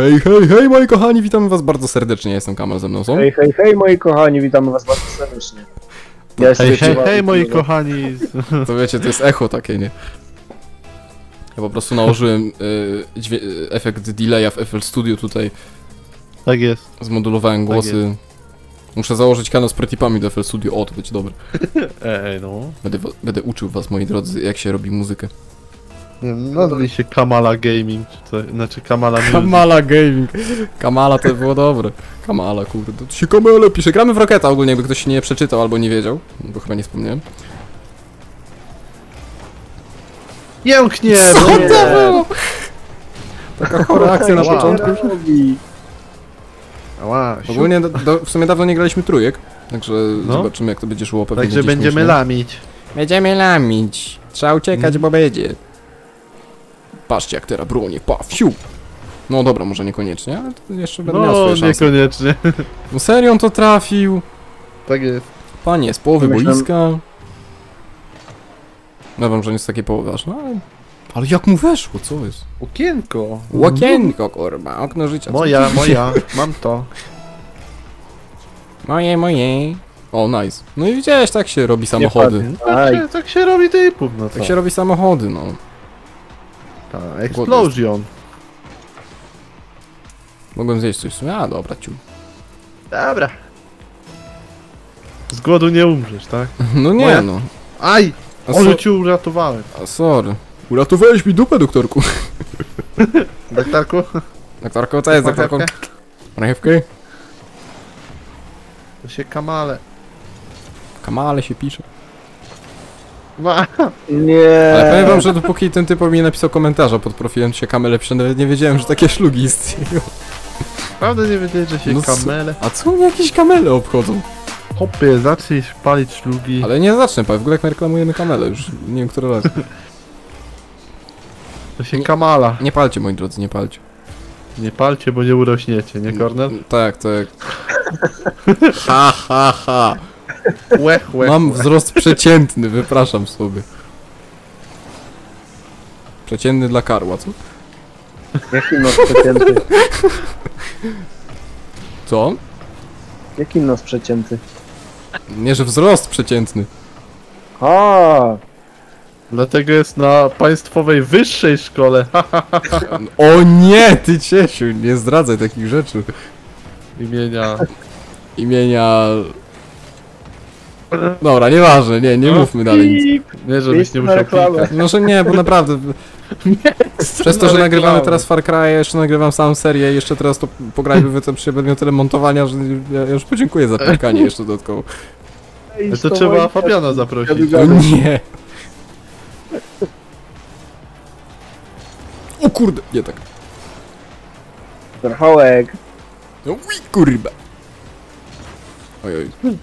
Hej, hej, hej moi kochani, witamy was bardzo serdecznie, ja jestem Kamal, ze mną są. Hej, hej, hej moi kochani, witamy was bardzo serdecznie. Ja Hej, hej, jestem hej moi kochani! To wiecie, to jest echo takie, nie? Ja po prostu nałożyłem y, y, efekt delaya w FL Studio tutaj, Tak jest. zmodulowałem głosy. Muszę założyć kanał z pretipami do FL Studio, o to będzie dobre. Ej, no. Będę, będę uczył was, moi drodzy, jak się robi muzykę. Nazwij się Kamala Gaming, czy co? Znaczy Kamala Music. Kamala Gaming. Kamala to było dobre. Kamala, kurde. To się Kamala pisze. Gramy w Rocketa ogólnie, jakby ktoś nie przeczytał albo nie wiedział, bo chyba nie wspomniałem. Jęknie! Co no to nie. było? Taka chora akcja na początku. Ała, siu. Ogólnie do, do, w sumie dawno nie graliśmy trójek, także No. zobaczymy jak to będzie szło. Pewnie Także będzie będziemy lamić. Będziemy lamić. Trzeba uciekać, bo będzie. Patrzcie jak teraz broni, pa, fiu. No dobra, może niekoniecznie, ale to jeszcze będę miał No, swoje szanse. niekoniecznie. No serio on to trafił. Tak jest. Panie, z połowy Myślałem- boiska. No wiem, że nie z takiej połowy aż, no ale... Ale jak mu weszło, co jest? Okienko. Łokienko, kurwa, okno życia. co Moja, moja, mam to. Moje, moje. O, nice. No i widziałeś, tak się robi samochody. Tak tak się robi typów, no Tak co? się robi samochody, no. Ta, explosion. Mogłem zjeść coś w sumie, a dobra, ciu. Dobra. Z głodu nie umrzesz, tak? No nie, Moja- no. Aj! A, Ale so, cię uratowałem. a sorry. Uratowałeś mi dupę, doktorku. Doktorku? Doktorku, co jest, doktorku? Marchewkę? To się kamale. Kamale się pisze. Nie. Ale powiem wam, że dopóki ten typ mi nie napisał komentarza pod profilem się kamele pisze, nawet nie wiedziałem, że takie szlugi istnieją. Prawda nie wiedzieć, że się No co- kamele. A co mnie jakieś kamele obchodzą? Hopie, zacznij palić szlugi. Ale nie zacznę, pa, w ogóle jak my reklamujemy kamele już, nie wiem który raz. To się Nie- kamala. Nie palcie, moi drodzy, nie palcie. Nie palcie, bo nie urośniecie, nie Kornel? Tak, tak. Ha, ha, ha. Łech, łech. Mam wzrost przeciętny, wypraszam sobie. Przeciętny dla karła, co? Jaki nos przecięty? Co? Jaki nos przecięty? Nie, że wzrost przeciętny. A, Dlatego jest na państwowej wyższej szkole. Ha, O nie, ty Ciesiu, nie zdradzaj takich rzeczy. imienia. Imienia... Dobra, nieważne, nie, nie mówmy dalej nic. Nie, żebyś nie musiał klikać. No, że nie, bo naprawdę... Przez to, że nagrywamy teraz Far Cry, jeszcze nagrywam samą serię i jeszcze teraz to pograjmy wy to przy będę miał tyle montowania, że ja, już podziękuję za klikanie jeszcze dodatkowo. Ale to trzeba Fabiana zaprosić. O nie! O kurde, nie tak. Trochałek. No kurwa. Oj, oj.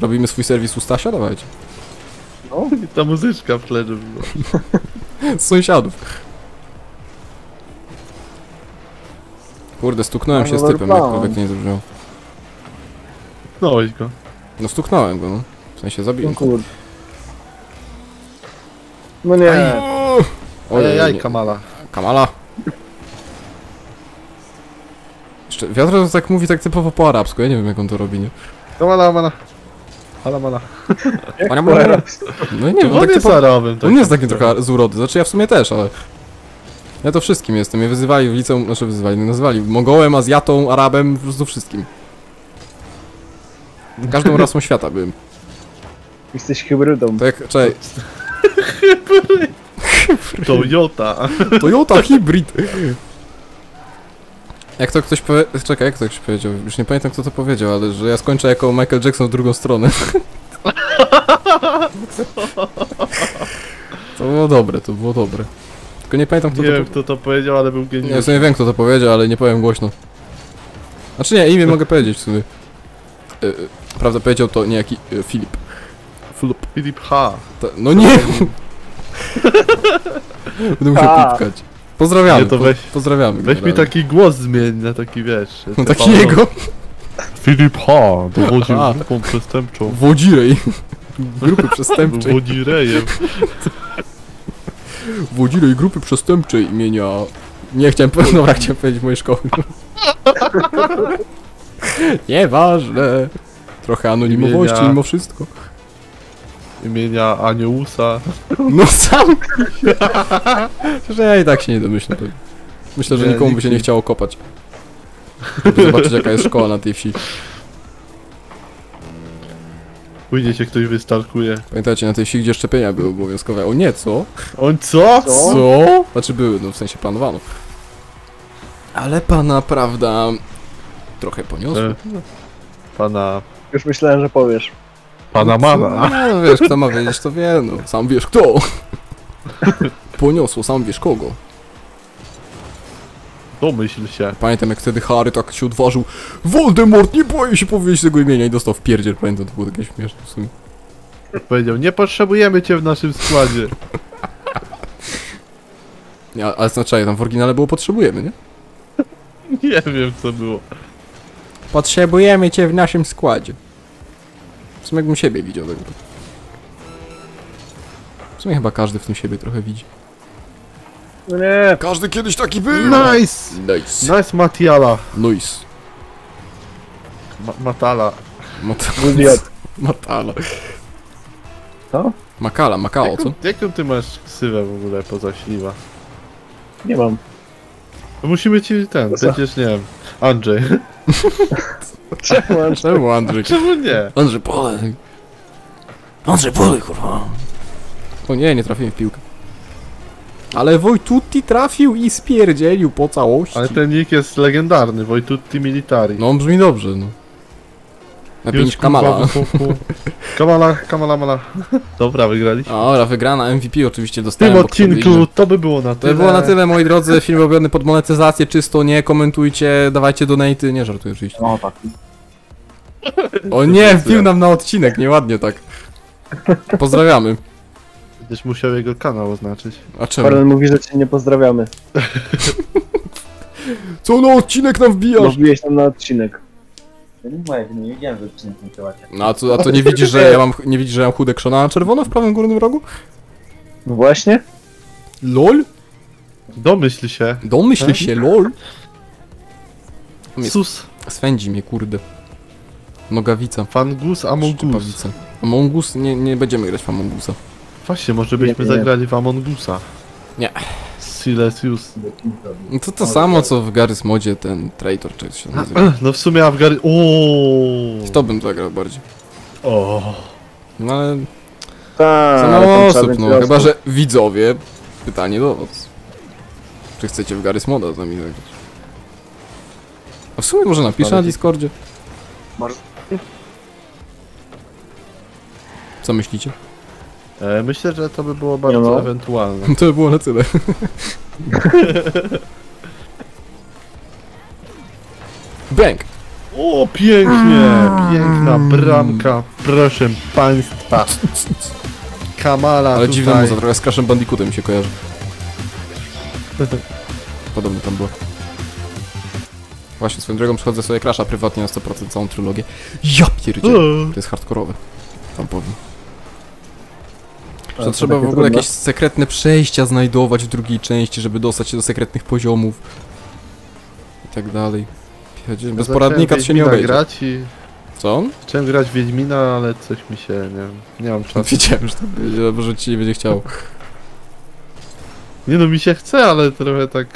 Robimy swój serwis u Stasia? Dawajcie. No, Ta muzyczka w tle żeby była. Z sąsiadów. Kurde, stuknąłem się z typem, jakkolwiek nie zabrzmiało. Knąłeś go. No stuknąłem go, no. W sensie zabiłem. no kurde. No nie. Ojej, Ojej, nie. Kamala. Kamala. Jeszcze, wiatr to tak mówi tak typowo po arabsku, ja nie wiem jak on to robi, nie? Kamala, mana. Hala, mana. No nie wiem, on on tak jest typowo... Arabem. On jest taki trochę z urody, znaczy ja w sumie też, ale... Ja to wszystkim jestem, mnie wyzywali w liceum, znaczy wyzywali, no nazwali Mongołem, Azjatą, Arabem, po prostu wszystkim. Każdą rasą świata byłem. Jesteś hybrydą. To jak, czekaj, Toyota. Toyota Hybrid! Jak to ktoś powie... Czekaj, jak to ktoś powiedział? Już nie pamiętam kto to powiedział, ale że ja skończę jako Michael Jackson w drugą stronę. To było dobre, to było dobre. Tylko nie pamiętam kto Nie to wiem kto to powiedział, ale był Nie, w geniusz. sumie wiem kto to powiedział, ale nie powiem głośno. Znaczy nie, imię mogę powiedzieć w sumie. E, prawda, powiedział to niejaki e, Filip. Filip. Filip H. Ta, no nie! Będę musiał pipkać. Pozdrawiamy, Nie, to po, weź- pozdrawiamy. Weź mi taki głos zmień na taki wiesz. No taki Paweł. jego, Filip H. Dowodził grupą przestępczą. Wodzirej. Grupy przestępczej. Wodzirejem. Wodzirej grupy przestępczej imienia Nie chciałem powiedzieć, dobra, chciałem powiedzieć mojej szkoły. Nieważne. Trochę anonimowości mimo wszystko. Imienia Aniołusa. No sam. Że ja i tak się nie domyślę. pewnie. Myślę, że Nie, nikomu by się nie. chciało kopać. Żeby zobaczyć jaka jest szkoła na tej wsi. Pójdzie się ktoś wystalkuje. Pamiętajcie, na tej wsi, gdzie szczepienia były obowiązkowe. O nie, co? On co? Co? Co? Znaczy były, no w sensie planowano. Ale pana prawda trochę poniosła. E, Pana... Już myślałem, że powiesz. Pana Mana. No, wiesz, kto ma wiedzieć, to wie, no. Sam wiesz kto. Poniosło, sam wiesz kogo. Domyśl się. Pamiętam jak wtedy Harry tak się odważył Voldemort, nie boję się powiedzieć tego imienia i dostał w pierdziel, pamiętam, to było takie śmieszne w sumie. Powiedział, nie potrzebujemy cię w naszym składzie. Nie, a- ale znaczy, tam w oryginale było potrzebujemy, nie? Nie wiem co było. Potrzebujemy cię w naszym składzie. W sumie jakbym siebie widział. W sumie chyba każdy w tym siebie trochę widzi. No nie, Każdy kiedyś taki był! Nice! Nice. Nice Matiala. Nice. Ma Matala. Mat idiot. Matala. Co? Makala, Makao, co? Jaką, jaką ty masz ksywę w ogóle poza śliwa? Nie mam. Musimy ci ten, Co? przecież nie wiem. Andrzej. Czemu mam Czemu Andrzej? Czemu nie? Andrzej Pole. Andrzej Pole, kurwa. O nie, nie trafiłem w piłkę. Ale Wojtutti trafił i spierdzielił po całości. Ale ten nick jest legendarny, Wojtutti Militari. No on brzmi dobrze, no. Na pięć Kamala. Kamala, Kamala, Mala. Dobra, wygraliśmy. Dobra, wygrana MVP oczywiście W dostałem. tym kto by odcinku to by było na To tyle. by było na tyle, moi drodzy. Film robiony pod monetyzację, czysto nie. Komentujcie, dawajcie donaty. Nie żartuję oczywiście. No tak. O nie, wbił nam na odcinek, nieładnie tak. Pozdrawiamy. Będziesz musiał jego kanał oznaczyć. A czemu? Farel mówi, że cię nie pozdrawiamy. Co na odcinek nam No wbijasz? wbiłeś tam na odcinek. Mówię, nie wiedziałem, że kończyłacie. No a co, a co nie widzisz, że ja mam, nie widzisz, że ja mam chude krzona na czerwono w prawym górnym rogu? No właśnie? LOL? Domyśl się. Domyśl się, LOL. Jest- Sus. Swędzi mnie, kurde. Nogawica. Fangus Among Us. Szczypawica. Among Us? Nie, nie będziemy grać w Among Usa. Właśnie, może byśmy Nie, nie. zagrali w Among Usa. Nie. Silesius. No to to samo, co w Garry's Modzie ten Traitor, czy się nazywa. No w sumie. Ooo. W to bym zagrał bardziej. O. No ale Tak. za mało osób, no. Chyba, że widzowie, pytanie do was. Czy chcecie w Garry's Moda z nami zagrać? A w sumie może napiszę na Discordzie. Może. Co myślicie? E, myślę, że to by było bardzo no. ewentualne. To by było na tyle. Bang! O, pięknie! Piękna bramka, proszę państwa. Kamala Ale tutaj. dziwna muza, trochę z Crashem Bandicootem mi się kojarzy. Podobnie tam było. Właśnie, swoją drogą przychodzę sobie Crasha prywatnie na 100% całą trylogię. Ja pierdzielę. O. To jest hardkorowe. Tam powiem. Że to trzeba w ogóle trudne. jakieś sekretne przejścia znajdować w drugiej części, żeby dostać się do sekretnych poziomów. I tak dalej. Bez Zacząłem poradnika to się nie obejdzie. grać i... Co? Chciałem grać w Wiedźmina, ale coś mi się, nie wiem, nie mam czasu. Wiedziałem, że tak będzie, bo że ci nie będzie chciało. Nie no, mi się chce, ale trochę tak...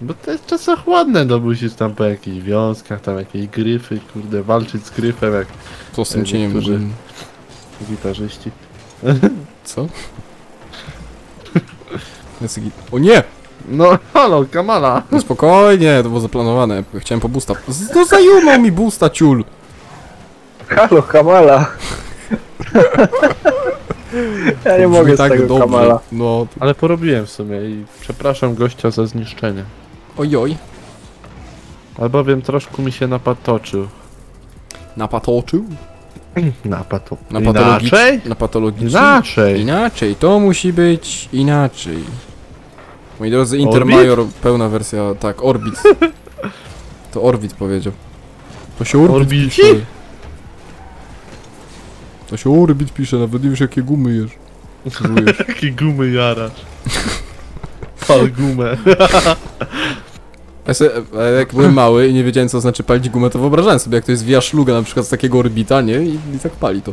Bo to jest czasach ładne, no musisz tam po jakichś wiązkach, tam jakieś gryfy, kurde, walczyć z gryfem jak Co z tym cieniem? gitarzyści. Co? O nie! No, halo, Kamala! No spokojnie, to było zaplanowane. Chciałem po boosta. No zajumał mi boosta, ciul! Halo, Kamala. ja nie mogę z tego dobrze. Kamala. No, Ale porobiłem w sumie i przepraszam gościa za zniszczenie. ojoj. Albowiem troszkę mi się napatoczył. Napatoczył? Napatu. Na patologicz- Inaczej? Na? Inaczej! Inaczej, to musi być inaczej. Moi drodzy, Intermajor, pełna wersja, tak, Orbit. To Orbit powiedział. To się Orbit Orbici? pisze. To się Orbit pisze, nawet nie wiesz jakie gumy jesz. Jakie gumy jarasz. Pal gumę. Ja sobie, a jak byłem mały i nie wiedziałem co znaczy palić gumę, to wyobrażałem sobie jak ktoś zwija szlugę na przykład z takiego orbita, nie? I, i tak pali to.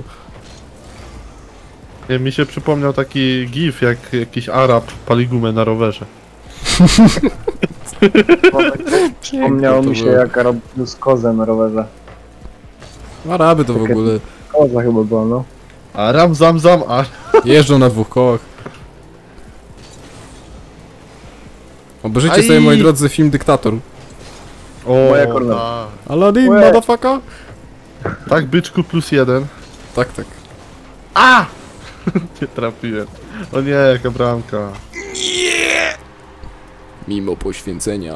Mi się przypomniał taki gif, jak jakiś Arab pali gumę na rowerze. Przypomniało mi się było. jak robił z kozę na rowerze. Araby to w Takie- ogóle Koza chyba była, no. Aram zam zam, a... jeżdżą na dwóch kołach. Obejrzyjcie Aj! sobie, moi drodzy, film Dyktator. O, Moja korna. tak. Aladdin, Łe. motherfucker? Tak, byczku plus jeden. Tak, tak. A! nie trafiłem. O nie, jaka bramka. Mimo poświęcenia.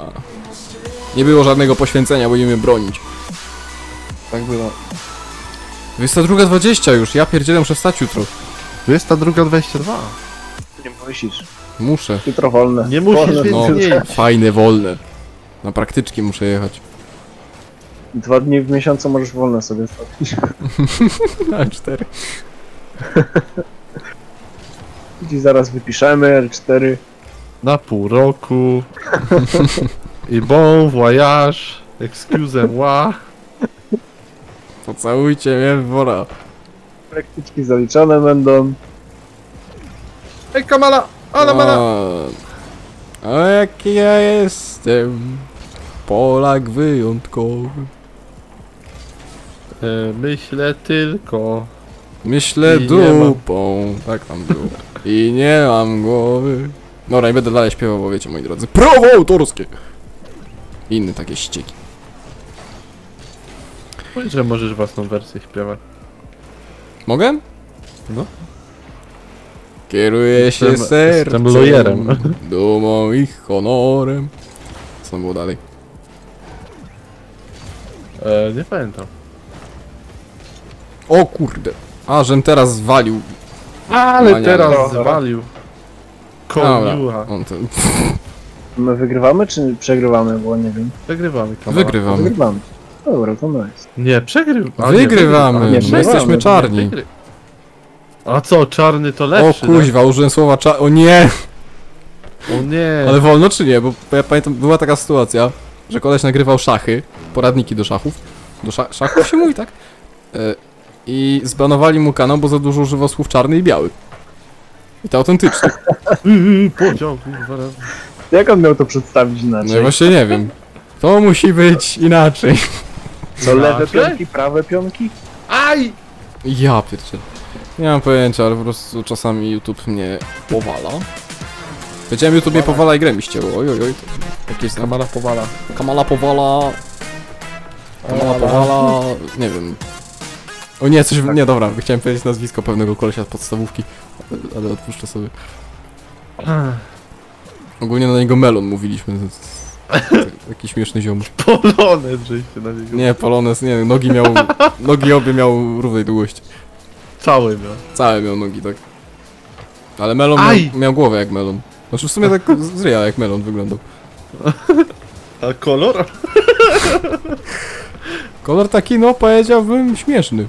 Nie było żadnego poświęcenia, umiem bronić. Tak było. 22.20 już, ja pierdzielę muszę wstać jutro. 22.22. Nie musisz. Muszę. Jutro wolne. Nie musisz Wolne. No, fajne, wolne. Na praktyczki muszę jechać. Dwa dni w miesiącu możesz wolne sobie zrobić. Na cztery. Dziś zaraz wypiszemy L4. Na pół roku. I bon voyage. Excusez-moi. Pocałujcie mnie w wora. Praktyczki zaliczone będą. Ej, Kamala! Ale mala! A, a jaki ja jestem? Polak wyjątkowy. E, myślę tylko. Myślę I nie mam. dupą. Tak tam było. I nie mam głowy. Dobra, nie będę dalej śpiewał, bo wiecie, moi drodzy. Prawo autorskie! I Inne takie ścieki. Powiedz, że możesz własną wersję śpiewać. Mogę? No. Kieruję się Jestem- sercem, jestem lawjerem. dumą i honorem. Co było dalej? E, nie pamiętam. O kurde. A, żem teraz zwalił. Ale teraz Dobra. zwalił. Dobra. Koniucha. On ten... My wygrywamy czy przegrywamy, bo nie wiem. Przegrywamy, Kamala. Wygrywamy. Wygrywamy. Dobra, to nice. Nie, przegryw. a, nie, Wygrywamy. Nie, My jesteśmy czarni. Wygry... A co, czarny to O lepszy, kuźwa, użyłem słowa cza... O nie! tak? O nie. Ale wolno czy nie? Bo ja pamiętam, była taka sytuacja, że koleś nagrywał szachy, poradniki do szachów. Do sza szachów się mówi, tak? E, I zbanowali mu kanał, bo za dużo używał słów czarny i biały. I to autentycznie. Raz. Jak on miał to przedstawić No inaczej? ja właśnie nie wiem. To musi być inaczej. Co, lewe pionki, prawe pionki? Aj! Ja pierdzielę. Nie mam pojęcia, ale po prostu czasami YouTube mnie powala. Powiedziałem, YouTube mnie powala i grę mi ścięło. Oj, oj, oj. Jakieś tam... Kamala powala. Kamala powala... Kamala powala... Nie wiem. O nie, coś... Nie, dobra, chciałem powiedzieć nazwisko pewnego kolesia z podstawówki. ale- odpuszczę sobie. Ogólnie na niego Melon mówiliśmy. Taki śmieszny ziomuś. Polone, żeście na niego. Nie, Polones, nie, nogi miał... Nogi obie miał równej długości. Cały miał. Całe miał nogi, tak. Ale melon Aj! miał, miał głowę jak melon. Znaczy w sumie tak z ryja jak melon wyglądał. A kolor? Kolor taki, no powiedziałbym, śmieszny.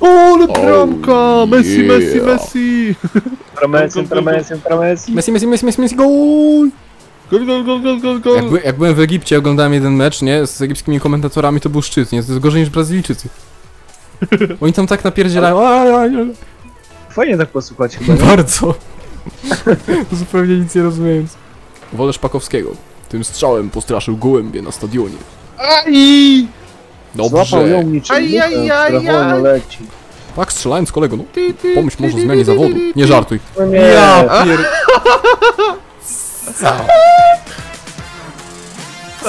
O, ale Oh, bramka! Messi, Messi, yeah. Messi! Tramecjem, tramecjem, tramecjem. Messi, Messi, Messi, Messi, Messi, gol! Gol, gol, gol, gol, gol, gol! Jak, by, jak byłem w Egipcie, oglądałem jeden mecz, nie, z egipskimi komentatorami, to był szczyt, nie, to jest gorzej niż Brazylijczycy. Oni tam tak napierdzielają, Fajnie tak posłuchać chyba. nie? bardzo. Zupełnie nic nie rozumiejąc. Wolę Szpakowskiego. Tym strzałem postraszył gołębie na stadionie. Aj! Złapał ją Dobrze. niczym Aj, aj, aj, aj. leci. Tak, strzelając kolego, no. Pomyśl może o zmianie zawodu. Nie żartuj. No nie, Ja pier...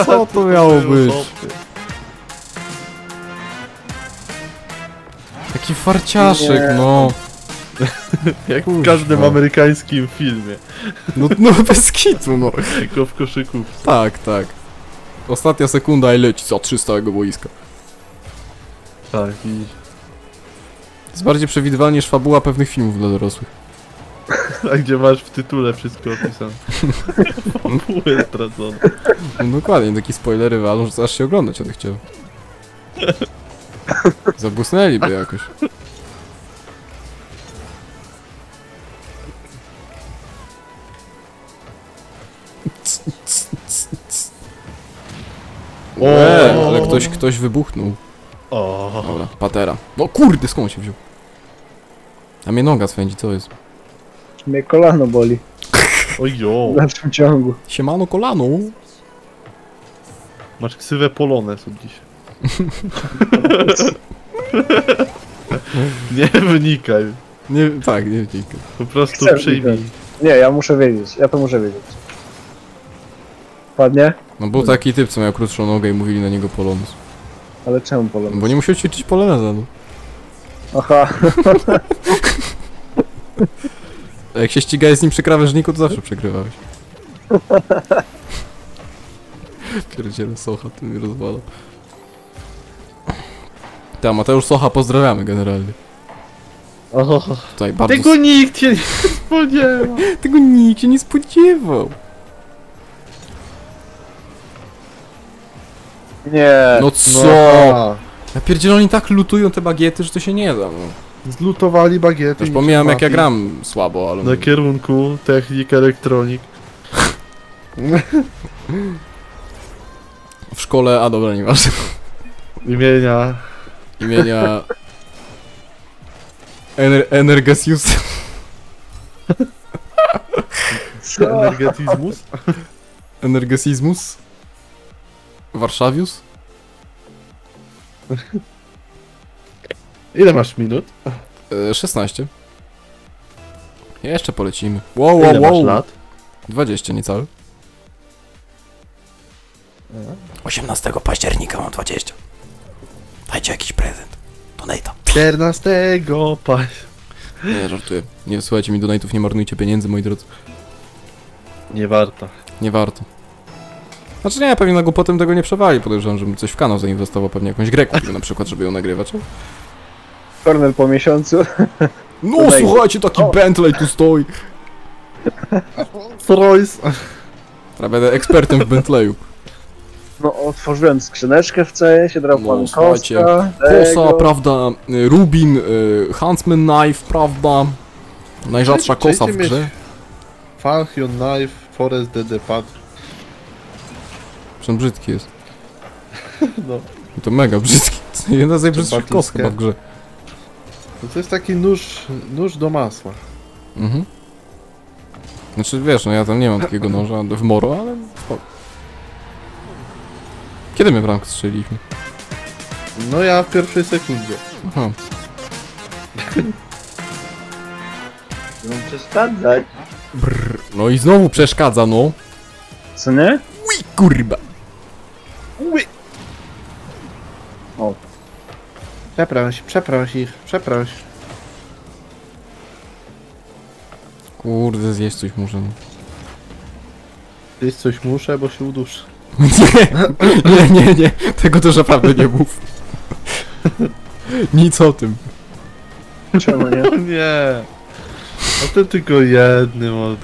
Co to miało być? Taki farciaszek, no. Jak w Kurwa. każdym amerykańskim filmie. no. No bez kitu, no. Tylko w koszyku. Tak, tak. Ostatnia sekunda i leci za 300 jego boiska. Tak, i... jest bardziej przewidywalnie niż fabuła pewnych filmów dla dorosłych. A gdzie masz w tytule wszystko opisane. Fabułę straconą. No dokładnie, takie spoilery walą, że aż się oglądać o tych chciał. Zabłysnęliby jakoś. O, e, ale ktoś, ktoś wybuchnął. O. Dobra, patera. No kurde, skąd się wziął? A mnie noga swędzi, co jest? Mnie kolano boli. ojo. W dalszym ciągu. Siemano kolano. Masz ksywę Polones od dziś. nie wynikaj. Nie, tak, nie wiem. Po prostu Chcę przyjmij. wynikać. Nie, ja muszę wiedzieć. Ja to muszę wiedzieć. Ładnie? No był taki typ, co miał krótszą nogę i mówili na niego polonez. Ale czemu? No bo nie musiał ćwiczyć poloneza, no. Aha, A jak się ścigałeś z nim przy krawężniku, to zawsze przegrywałeś. Pierdziele Socha, ty mnie rozwala. Ta, Mateusz Socha pozdrawiamy generalnie. O, Tutaj bardzo... tego nikt się nie spodziewał. Tego nikt się nie spodziewał. nie. No co? No, Ja pierdzielę, oni tak lutują te bagiety, że to się nie da, no. Zlutowali bagiety. Już pomijam jak ja gram słabo, ale... Na kierunku technik, elektronik. W szkole, a dobra, nieważne. Imienia. Imienia... Ener Energesius. Co? Energetyzmus. Energesizmus. Warszawius. Ile masz minut? E, 16. Jeszcze polecimy. Wow, Ile wow, masz wow. lat? 20 niecałe. 18 października mam 20. Dajcie jakiś prezent. Donata. 14 paź. Nie, żartuję. Nie słuchajcie mi donate'ów, nie marnujcie pieniędzy, moi drodzy. Nie warto. Nie warto. Znaczy nie, pewnie na głupotę tego nie przewali. Podejrzewam, żebym coś w kanał zainwestował, pewnie jakąś grę kupił na przykład, żeby ją nagrywać. Kornel po miesiącu. No Donate. słuchajcie, taki O. Bentley tu stoi. Rolls. Ja będę ekspertem w Bentleyu. No, otworzyłem skrzyneczkę w CS-ie, No, drapałem słuchajcie, kosta. Kosa, prawda, y, Rubin, y, Huntsman Knife, prawda, najrzadsza kosa w grze. Falchion Knife, Forest DD Pad. Przecież brzydki jest. No. I to mega brzydki. Jedna z najbrzydszych kos chyba w grze. No to jest taki nóż, nóż do masła. Mhm. Znaczy wiesz, no ja tam nie mam takiego noża w moro, ale spoko. Kiedy my bramkę strzeliliśmy? No ja w pierwszej sekundzie. Aha. No przeszkadzać. Brrr. No i znowu przeszkadza, no. Co nie? Ui, kurba. Przeproś, przeproś ich, przeproś. Kurde, zjeść coś muszę. Gdzieś coś muszę, bo się uduszę. Nie, nie, nie, nie. Tego też naprawdę nie mów. Nic o tym. Czemu nie? O nie! A to tylko jednym od...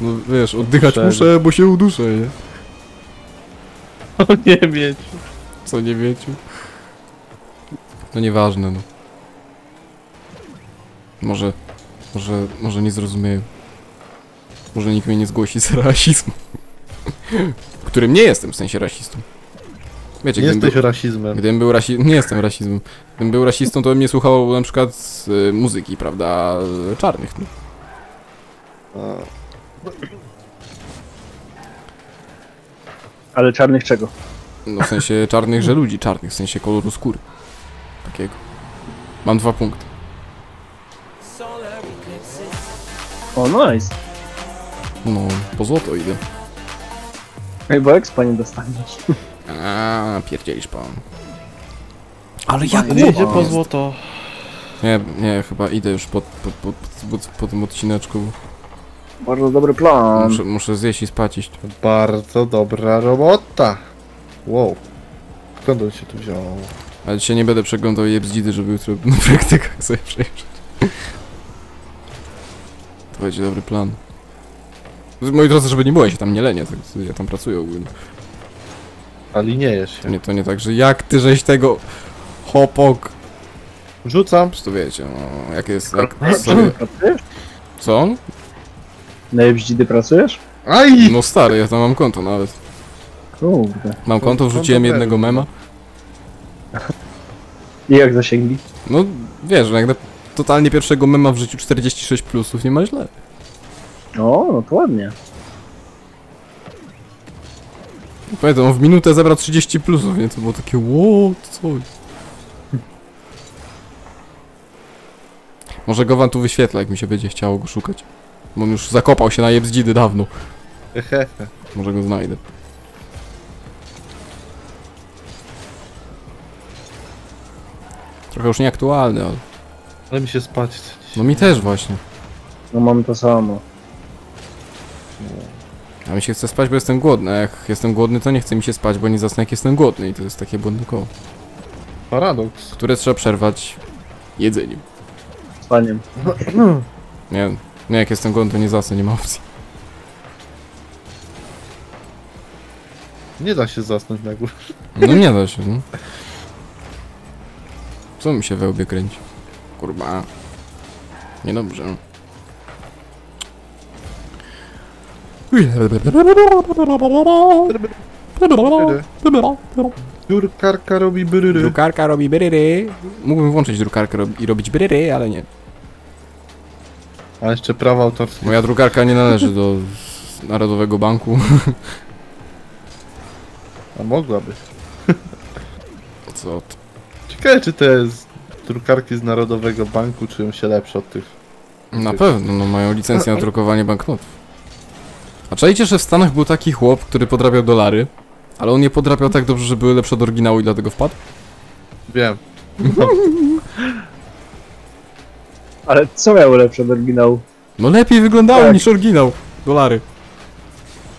No wiesz, oddychać muszę, bo się uduszę, nie? O nie mieć. Co nie wiecie? No nieważne, no. Może, może, może nie zrozumieją. Może nikt mnie nie zgłosi z rasizmu. Którym nie jestem, w sensie rasistą. Wiecie, Nie gdybym jesteś był, rasizmem. gdybym był rasi... Nie jestem rasizmem. Gdybym był rasistą, to bym nie słuchał na przykład y, muzyki, prawda, czarnych. No. A, Ale czarnych czego? no w sensie czarnych, że ludzi czarnych, w sensie koloru skóry. Takiego. Mam dwa punkty. O, nice. No, po złoto idę. Ej, bo expa nie dostaniesz. A, pierdzielisz pan. Ale jak Nie Nie idzie po złoto. Nie, nie, chyba idę już po, po, po, po, po tym odcineczku. Bardzo dobry plan. Muszę, muszę zjeść i spać iść. Bardzo dobra robota. Wow. Skąd on się tu wziął? Ale dzisiaj nie będę przeglądał jej bzdzidy, żeby jutro na praktykach sobie przejrzeć. To będzie dobry plan. Moi drodzy, żeby nie było, ja się tam nie lenię, tak, ja tam pracuję ogólnie. A liniejesz To się. nie, to nie tak, że jak ty żeś tego hopok, Rzucam. to wiecie, no, jak jest, jak sobie, co? Na Jebździdy pracujesz? Aj! No stary, ja tam mam konto nawet. Kurde. Mam konto, wrzuciłem jednego mema. I jak zasięgi? No, wiesz, jak na totalnie pierwszego mema w życiu 46 plusów, nie ma źle. O, no to ładnie. Pamiętam, on w minutę zebrał 30 plusów, nie? To było takie, what, co? Może go wam tu wyświetlę, jak mi się będzie chciało go szukać. Bo on już zakopał się na jebzdzidy dawno. Może go znajdę. Trochę już nieaktualny, ale... Ale mi się spać. No mi też właśnie. No mam to samo. A mi się chce spać, bo jestem głodny. A jak jestem głodny, to nie chce mi się spać, bo nie zasnę jak jestem głodny. I to jest takie błędne koło. Paradoks. Które trzeba przerwać jedzeniem. Spaniem. Nie, nie jak jestem głodny, to nie zasnę, nie ma opcji. Nie da się zasnąć na górze. No nie da się, no. Co mi się we łbie kręci? Kurwa. Niedobrze. Jurkarka robi bryry. Drukarka robi bryry. Mógłbym włączyć drukarkę rob- i robić bryry, ale nie. A jeszcze prawa autorskie. Moja drukarka nie należy do Narodowego Banku. A mogłaby. Co to? Ciekawe czy te z drukarki z Narodowego Banku czują się lepsze od tych. Na pewno, no mają licencję na drukowanie banknotów. A czajcie, że w Stanach był taki chłop, który podrabiał dolary, ale on nie podrabiał tak dobrze, że były lepsze od oryginału i dlatego wpadł? Wiem. Ale co miało lepsze od oryginału? No lepiej wyglądały Tak. niż oryginał. Dolary.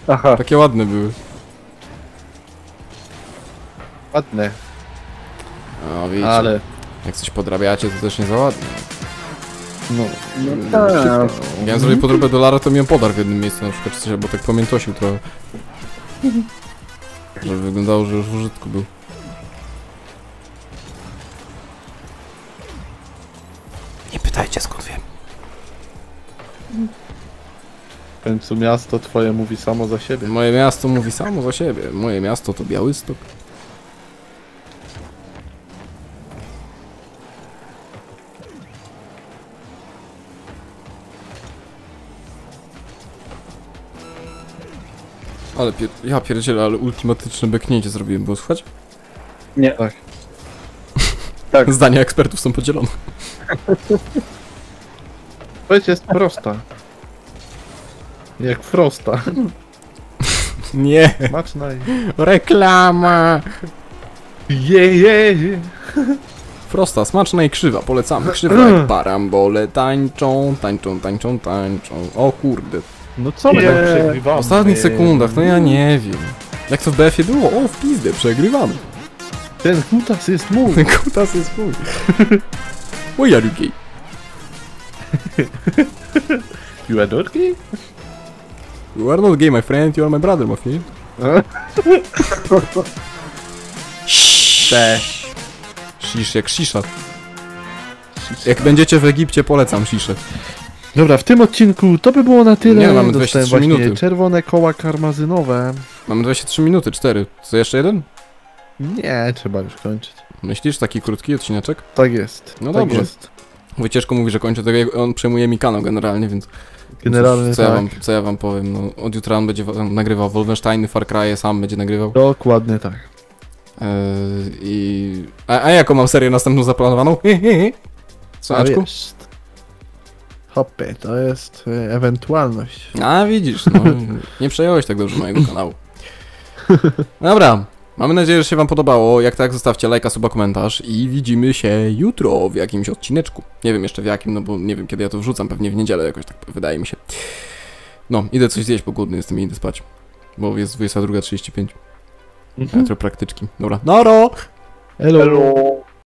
Aha. Takie ładne były. Ładne, A wiecie, ale jak coś podrabiacie, to też nie za ładne. no. No tak. Miałem zrobić podróbę dolara, to miałem podar w jednym miejscu na przykład, czy coś, bo tak pamiętosił trochę. Żeby wyglądało, że już w użytku był. Nie pytajcie skąd wiem. W końcu miasto twoje mówi samo za siebie. Moje miasto mówi samo za siebie. Moje miasto to Białystok. Ale pier... ja pierdzielę, ale ultimatyczne beknięcie zrobiłem, było słuchać? Nie. Tak. Tak. Zdania ekspertów są podzielone. Odpowiedź jest prosta. Jak Frosta. Nie, Smaczna i... reklama! Je, je, je. Prosta, smaczna i krzywa, polecamy. Krzywa jak parambole, tańczą, tańczą, tańczą, tańczą. O kurde. No co my tam przegrywamy? W ostatnich sekundach, no ja nie wiem. Jak to w BF-ie było? O, w pizdę, przegrywamy. Ten kutas jest mój. Ten kutas jest mój. O, are you gay? You are dirty? You are not gay, my friend, you are my brother, my friend. Te. Shish, jak shisha. Jak będziecie w Egipcie, polecam shiszę. Dobra, w tym odcinku to by było na tyle. Nie, mamy Dostałem 23 właśnie minuty. czerwone koła karmazynowe. Mamy 23 minuty, 4. Co, jeszcze jeden? Nie, trzeba już kończyć. Myślisz, taki krótki odcineczek? Tak jest. No tak dobrze. Jest. Wycieczko mówi, że kończę tego, on przejmuje mi kanał generalnie, więc... Generalnie co, ja tak. wam, co ja wam powiem, no od jutra on będzie wa- nagrywał Wolfensteiny, Far Cry, sam będzie nagrywał. Dokładnie tak. Eee, I... A, a jaką mam serię następną zaplanowaną? Co, Aczku? wiesz, Hopy, to jest e, ewentualność. A widzisz, no nie przejąłeś tak dobrze mojego kanału. Dobra, mamy nadzieję, że się wam podobało. Jak tak, zostawcie lajka, suba, komentarz i widzimy się jutro w jakimś odcineczku. Nie wiem jeszcze w jakim, no bo nie wiem kiedy ja to wrzucam, pewnie w niedzielę jakoś tak wydaje mi się. No, idę coś zjeść, bo głodny jestem i idę spać. Bo jest 22.35. Mhm. Jutro praktyczki. Dobra, naro! Hello. Hello.